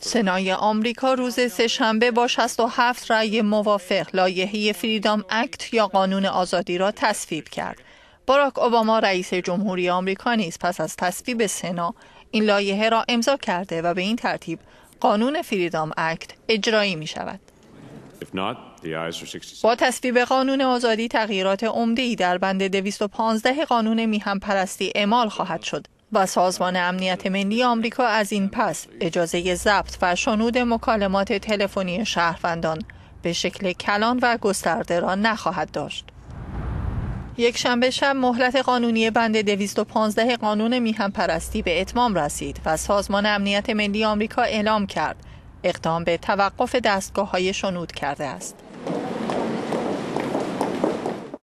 سنای آمریکا روز سهشنبه با 67 رأی موافق لایحه فریدام اکت یا قانون آزادی را تصویب کرد. باراک اوباما رئیس جمهوری آمریکا نیز پس از تصویب سنا این لایحه را امضا کرده و به این ترتیب قانون فریدام اکت اجرایی می شود. با تصویب قانون آزادی تغییرات عمده در بند 215 قانون میهم پرستی اعمال خواهد شد و سازمان امنیت ملی آمریکا از این پس اجازه ضبط و شنود مکالمات تلفنی شهروندان به شکل کلان و گسترده را نخواهد داشت. یک شنبه شب مهلت قانونی بند 215 قانون میهم پرستی به اتمام رسید و سازمان امنیت ملی آمریکا اعلام کرد اقدام به توقف دستگاه های شنود کرده است.